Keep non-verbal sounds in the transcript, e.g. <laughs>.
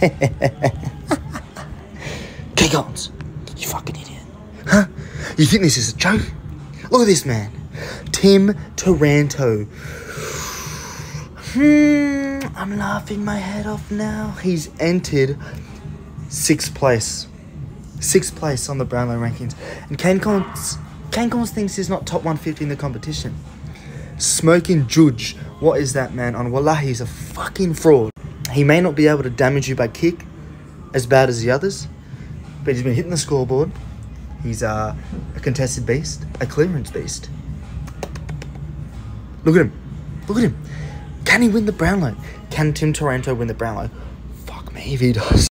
<laughs> K-Cons, you fucking idiot. Huh? You think this is a joke? Look at this man. Tim Taranto. Hmm, I'm laughing my head off now. He's entered sixth place. Sixth place on the Brownlow rankings. And Kane Cornes, Kane Cornes thinks he's not top 150 in the competition. Smoking Judge. What is that, man? On Wallahi, he's a fucking fraud. He may not be able to damage you by kick as bad as the others, but he's been hitting the scoreboard. He's uh, a contested beast, a clearance beast. Look at him. Look at him. Can he win the Brownlow? Can Tim Taranto win the Brownlow? Fuck me if he does.